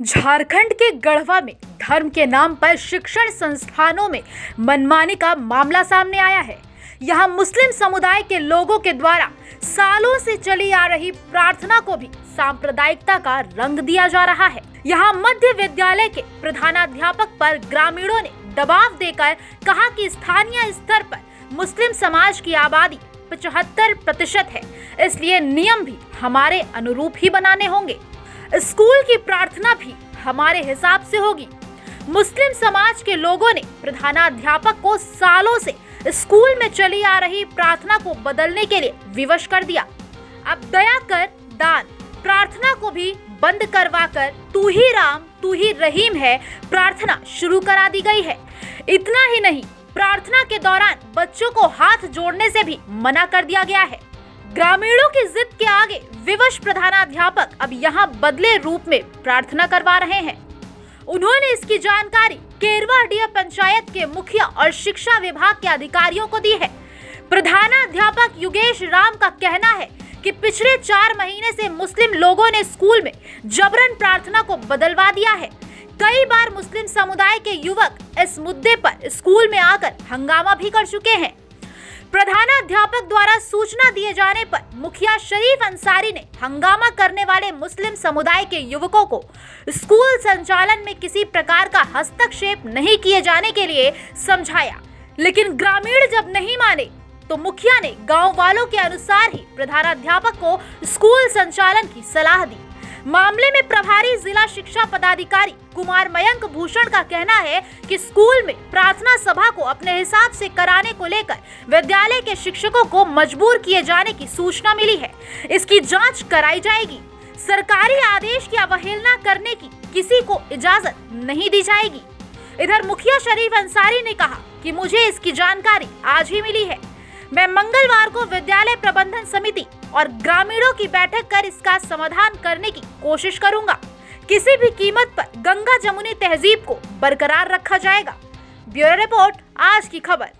झारखंड के गढ़वा में धर्म के नाम पर शिक्षण संस्थानों में मनमानी का मामला सामने आया है। यहाँ मुस्लिम समुदाय के लोगों के द्वारा सालों से चली आ रही प्रार्थना को भी सांप्रदायिकता का रंग दिया जा रहा है। यहाँ मध्य विद्यालय के प्रधानाध्यापक पर ग्रामीणों ने दबाव देकर कहा कि स्थानीय स्तर पर मुस्लिम समाज की आबादी पचहत्तर प्रतिशत है। इसलिए नियम भी हमारे अनुरूप ही बनाने होंगे। स्कूल की प्रार्थना भी हमारे हिसाब से होगी। मुस्लिम समाज के लोगों ने प्रधानाध्यापक को सालों से स्कूल में चली आ रही प्रार्थना को बदलने के लिए विवश कर दिया। अब दया कर दान, प्रार्थना को भी बंद करवा कर तू ही राम, तू ही रहीम है, प्रार्थना शुरू करा दी गई है। इतना ही नहीं, प्रार्थना के दौरान बच्चों को हाथ जोड़ने से भी मना कर दिया गया है। ग्रामीणों की जिद के आगे विवश प्रधानाध्यापक अब यहाँ बदले रूप में प्रार्थना करवा रहे हैं। उन्होंने इसकी जानकारी केरवा केरवाडीह पंचायत के मुखिया और शिक्षा विभाग के अधिकारियों को दी है। प्रधानाध्यापक युगेश राम का कहना है कि पिछले चार महीने से मुस्लिम लोगों ने स्कूल में जबरन प्रार्थना को बदलवा दिया है। कई बार मुस्लिम समुदाय के युवक इस मुद्दे पर स्कूल में आकर हंगामा भी कर चुके हैं। प्रधानाध्यापक द्वारा सूचना दिए जाने पर मुखिया शरीफ अंसारी ने हंगामा करने वाले मुस्लिम समुदाय के युवकों को स्कूल संचालन में किसी प्रकार का हस्तक्षेप नहीं किए जाने के लिए समझाया। लेकिन ग्रामीण जब नहीं माने तो मुखिया ने गाँव वालों के अनुसार ही प्रधानाध्यापक को स्कूल संचालन की सलाह दी। मामले में प्रभारी शिक्षा पदाधिकारी कुमार मयंक भूषण का कहना है कि स्कूल में प्रार्थना सभा को अपने हिसाब से कराने को लेकर विद्यालय के शिक्षकों को मजबूर किए जाने की सूचना मिली है। इसकी जाँच कराई जाएगी। सरकारी आदेश की अवहेलना करने की किसी को इजाज़त नहीं दी जाएगी। इधर मुखिया शरीफ अंसारी ने कहा कि मुझे इसकी जानकारी आज ही मिली है। मैं मंगलवार को विद्यालय प्रबंधन समिति और ग्रामीणों की बैठक कर इसका समाधान करने की कोशिश करूँगा। किसी भी कीमत पर गंगा जमुनी तहजीब को बरकरार रखा जाएगा। ब्यूरो रिपोर्ट, आज की खबर।